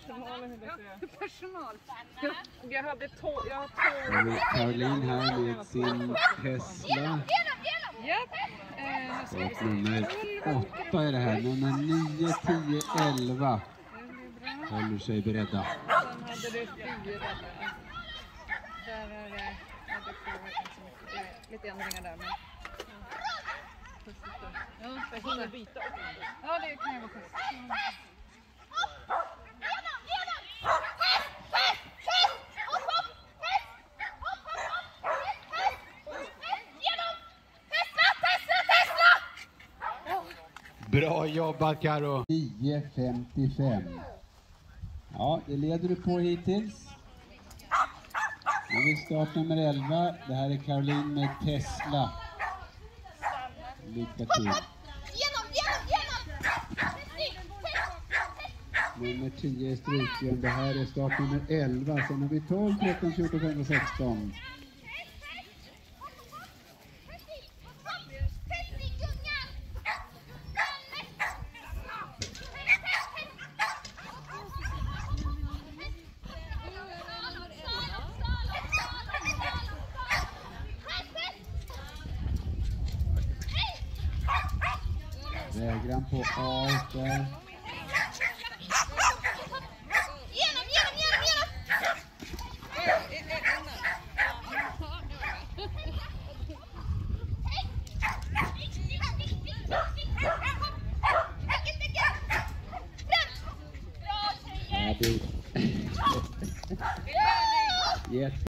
personalen jag att säga. Personal. Jag hade tå, jag har vi Caroline här med sin Tesla. Japp. Nummer åtta är det här. Nummer nio, tio, elva Det blir bra. håller sig beredda. Sen hade du fyra där. Där är det, det jag. Det lite ändringar där men. Ja, jag det kan ju vara schysst. Bra jobbat Karo. 9.55. Ja, det leder du på hittills. Nu är vi start nummer 11. Det här är Caroline med Tesla. Lycka till. Genom, genom, genom! Nummer 10 är strykjön. Det här är start nummer 11. Sen har vi 12, 13, 14, 15, 16. There, Grandpa Oz there. Happy.